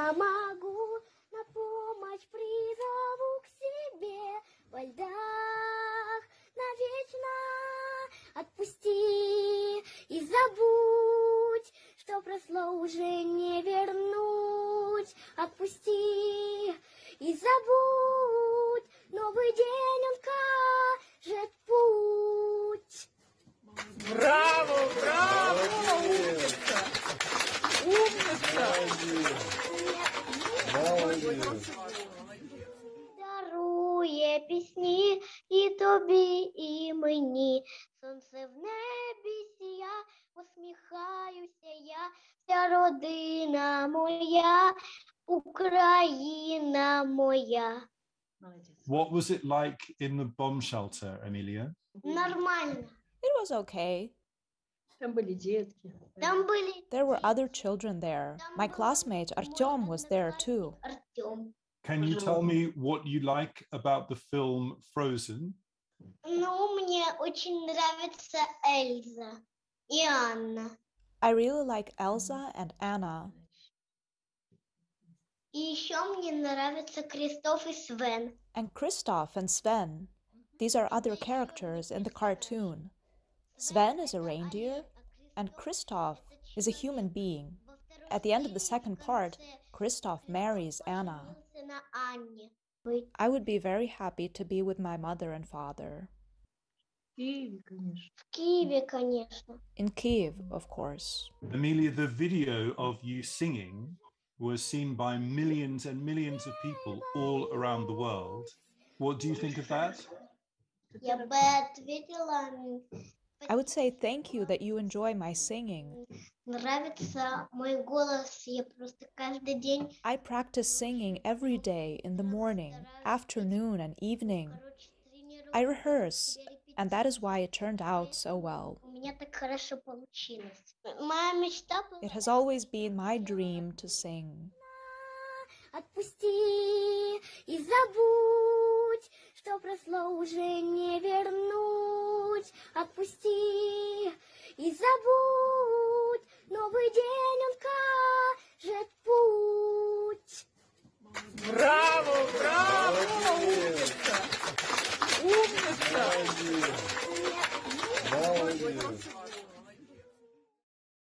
Могу на помощь призову к себе во льдах навечно отпусти и забудь, что прошло уже не вернуть. Отпусти и забудь, новый день он Дарує пісні і тобі, і мені. Сонце в небі сія, усміхаюся я, вся родина моя, Україна моя. What was it like in the bomb shelter, Amelia? Нормально. It was okay. There were other children there. My classmate Artyom was there too Артем. Can you tell me what you like about the film Frozen? Ну, мне очень нравится Эльза и Анна. I really like Elsa and Anna. И еще мне нравится Кристоф и Свен. And Kristoff and Sven. These are other characters in the cartoon. Sven is a reindeer, and Kristoff is a human being. At the end of the second part, Kristoff marries Anna. I would be very happy to be with my mother and father. In Kiev, of course. Amelia, the video of you singing was seen by millions and millions of people all around the world. What do you think of that? Я бы ответила, м, I would say thank you that you enjoy my singing. нравится мой голос. Я просто каждый день I practice singing every day in the morning, afternoon, and evening. короче, тренирую. I rehearse, and that is why it turned out so well. У меня так хорошо получилось. Моя мечта была... It has always been my dream to sing. Отпусти и забудь, что прошло уже не вернуть. Отпусти и забудь, новый день он кажет путь. Браво, браво! Умниця! Нет, Умниця!